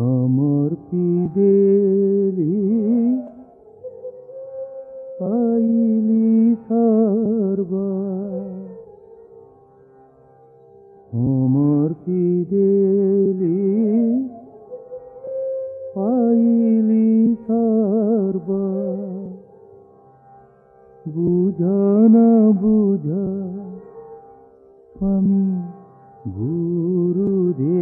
সমর্পিদেলি পাইলি সর্ব সমর্পিদেলি পাইলি সর্ব বুঝ না বুঝ স্বামী গুরুদেব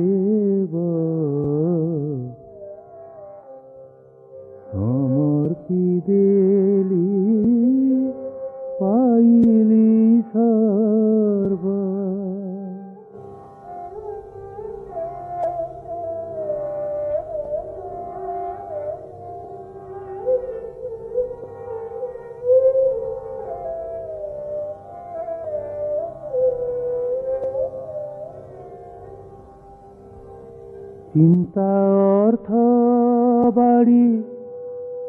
চিন্তা অর্থ বাড়ি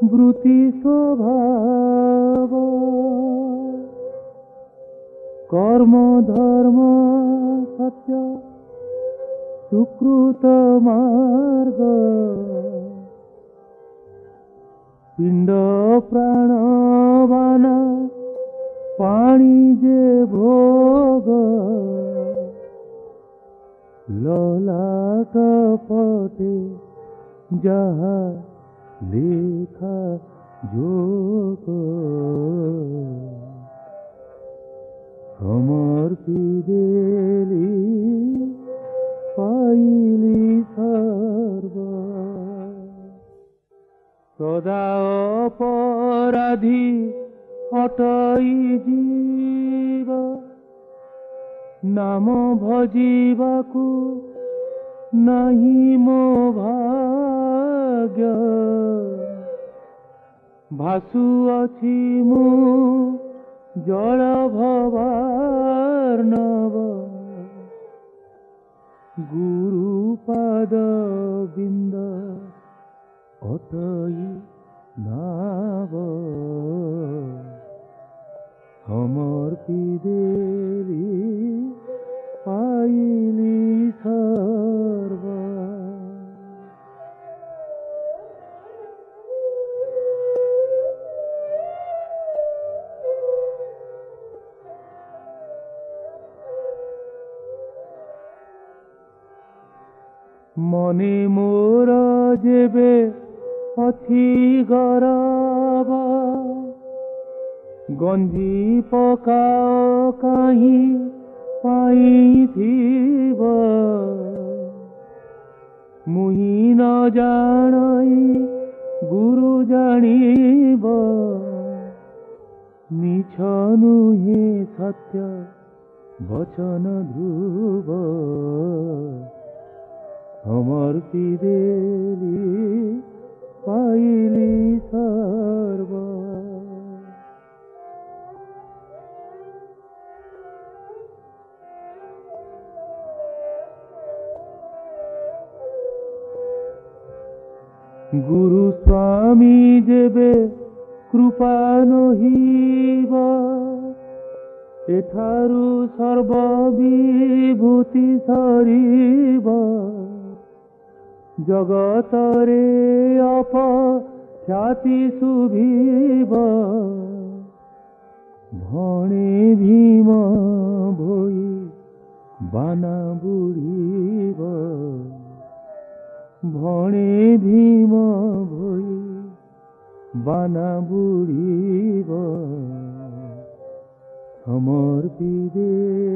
বৃত্তি স্বভাব কর্ম, ধর্ম, সত্য, সুকৃত মার্গ। পিণ্ড প্রাণবান পাଣି যে ভোগ। ললাট পটে যাহা লেখা যোগ সমর্পিদেলি পাইলি সর্ব। সদা অপরাধী হটই জীব। ନାମ नाही मोभाग ভাসু আছি মু জড় ভবার নব। গুরু পাদ বিন্দ অতই নাব। সমর্পিদে মনে মোর যেবে অছি গরব। গঞ্জি পকাও কাহি পাইথিব মুহি ন জাণই গুরু জাଣିব মিছ নুহে সত্য বচন ধ্রুব। সমর্পিদেলি পাইলি সর্ব। গুরু স্বামী যেবে কৃপা নহিব এঠারু সর্ববিভূতি সরিব। জগতরে অপ খ্যাতি শুভিব ভণে ভীম ভই বানা বুড়িব। ভণে ভীম ভই বানা বুড়িব। সমর্পিদেলি